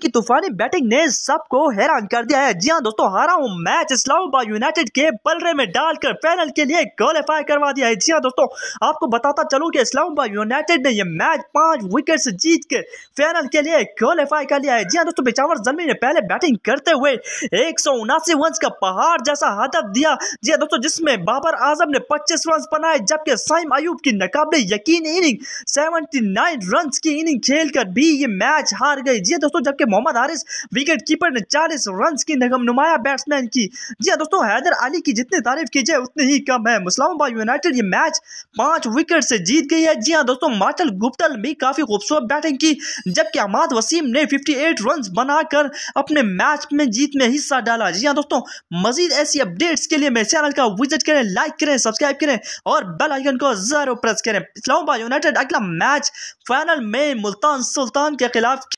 की तूफानी बैटिंग ने सबको हैरान कर दिया है। जी हाँ दोस्तों, हारा हूँ मैच। इस्लामाबाद यूनाइटेड के बलरे में डालकर फाइनल के लिए क्वालिफाई करवा दिया है। जी हाँ दोस्तों, आपको बताता चलूँ कि इस्लामाबाद यूनाइटेड ने यह मैच पाँच विकेट से जीत के फाइनल के लिए क्वालिफाई कर लिया है। जी हाँ दोस्तों, पिछावर जलमी ने पहले बैटिंग करते हुए एक सौ उनासी रन का पहाड़ जैसा हदफ दिया। जी हाँ दोस्तों, जिसमें बाबर आज़म ने पच्चीस रन बनाए, जबकि साइम अयूब की नकाबले यकीन इनिंग सेवेंटी रन की इनिंग खेलकर भी ये मैच हार गई। जी हाँ दोस्तों, जबकि मोहम्मद हारिस विकेट कीपर ने 40 रन की नगम नुमाया बैट्समैन की। जी हाँ दोस्तों, हैदर अली की जितनी तारीफ़ की जाए, उतनी ही कम है। मुसलामाबाद यूनाइटेड ये मैच पाँच विकेट से जीत गई है। जी हाँ दोस्तों मार्टल गुप्तल भी काफ़ी खूबसूरत बैटिंग की, जबकि अहमद वसीम ने 58 रन बनाकर अपने मैच में जीत में हिस्सा डाला। जी हाँ दोस्तों, मजीद ऐसी अपडेट्स के लिए मेरे चैनल का विज़िट करें, लाइक करें, सब्सक्राइब करें और बेल आइकन को ज़रूर प्रेस करें। इस्लामाबाद यूनाइटेड अगला मैच फाइनल में मुल्तान सुल्तान के खिलाफ